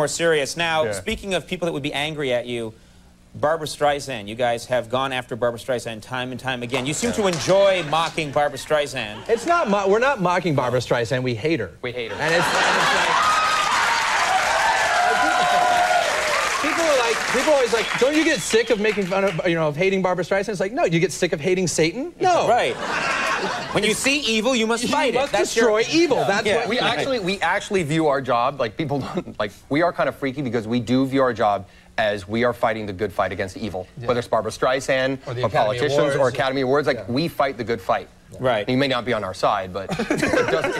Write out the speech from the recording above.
more serious. Now, Yeah. speaking of people that would be angry at you, Barbra Streisand. You guys have gone after Barbra Streisand time and time again. You seem to enjoy mocking Barbra Streisand. It's not. Mo- we're not mocking Barbra Streisand. We hate her. We hate her. And it's, and it's like. People are like, people are always like, don't you get sick of making fun of, you know, of hating Barbra Streisand? It's like, no, you get sick of hating Satan? No. Right. When you see evil, you must You fight must it. That's your- destroy evil. That's Yeah. what We actually we actually view our job like people don't like we are kind of freaky because we do view our job as we are fighting the good fight against evil. Whether it's Barbra Streisand Or or, the Academy politicians or Academy Awards, like Yeah. we fight the good fight. Right. You may not be on our side, but it does, it